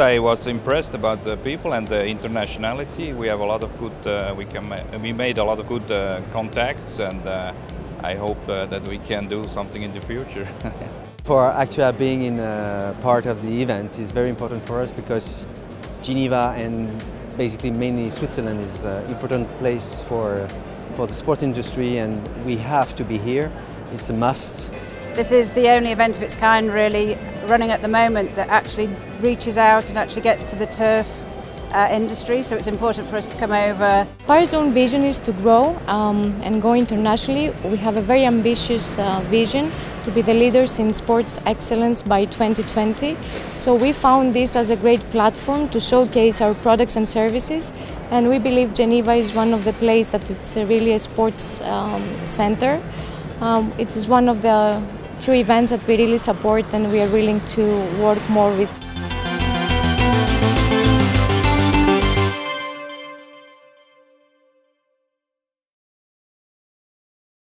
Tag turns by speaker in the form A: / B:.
A: I was impressed about the people and the internationality. We have a lot of good, uh, we, can, we made a lot of good uh, contacts and uh, I hope uh, that we can do something in the future.
B: for Actua being in part of the event is very important for us because Geneva and basically mainly Switzerland is an important place for, for the sport industry and we have to be here. It's a must.
C: This is the only event of its kind really running at the moment that actually reaches out and actually gets to the turf uh, industry, so it's important for us to come over.
D: Aspire Zone vision is to grow um, and go internationally. We have a very ambitious uh, vision to be the leaders in sports excellence by 2020. So we found this as a great platform to showcase our products and services, and we believe Geneva is one of the places that it's really a sports um, center. Um, it is one of the few events that we really support and we are willing to work more with.